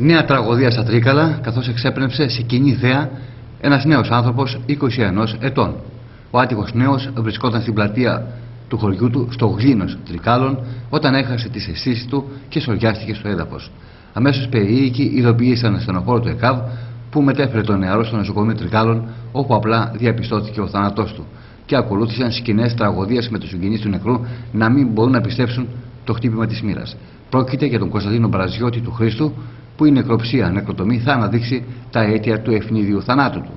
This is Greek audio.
Νέα τραγωδία στα Τρίκαλα, καθώς εξέπνευσε σε κοινή θέα ένας νέος άνθρωπος 21 ετών. Ο άτυχος νέος βρισκόταν στην πλατεία του χωριού του στο Γλίνος Τρικάλων όταν έχασε τις αισθήσεις του και σοριάστηκε στο έδαφος. Αμέσως περιοίκοι ειδοποίησαν στον στενοχώρο του ΕΚΑΒ που μετέφερε τον νεαρό στο νοσοκομείο Τρικάλων όπου απλά διαπιστώθηκε ο θάνατός του και ακολούθησαν σκηνές τραγωδίας με τους συγγενείς του νεκρού να μην μπορούν να πιστέψουν το χτύπημα της μοίρας. Πρόκειται για τον Κωνσταντίνο Μπραζιώτη του Χρήστου, που η νεκροψία νεκροτομή θα αναδείξει τα αίτια του ευνίδιου θανάτου του.